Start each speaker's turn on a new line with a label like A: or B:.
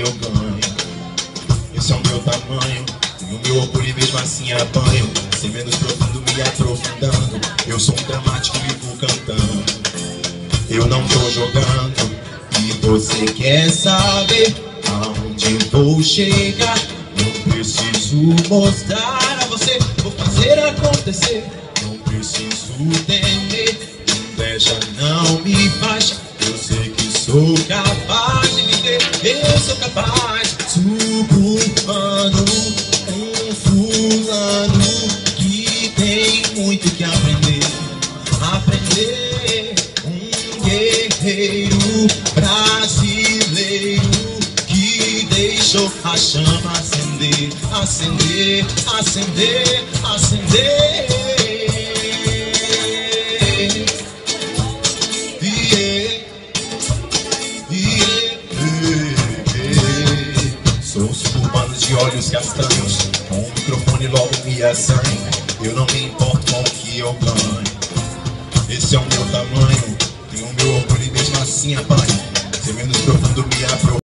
A: eu ganho. Esse é o meu tamanho, tenho meu orgulho e mesmo assim apanho. Sem menos profundo me aprofundando, eu sou um dramático e vou cantando. Eu não tô jogando, e você quer saber aonde vou chegar? Não preciso mostrar a você, vou fazer acontecer. Não preciso temer, inveja não me faz. Eu sei que sou capaz sou capaz. Subhumano, um fulano que tem muito que aprender. Aprender, um guerreiro brasileiro que deixou a chama acender, acender, acender, acender. Yeah. De olhos castanhos Com o microfone logo me assanho Eu não me importo com o que eu ganho. Esse é o meu tamanho. Tenho meu orgulho e mesmo assim apanho. Ser menos profundo me apro